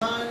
Bye.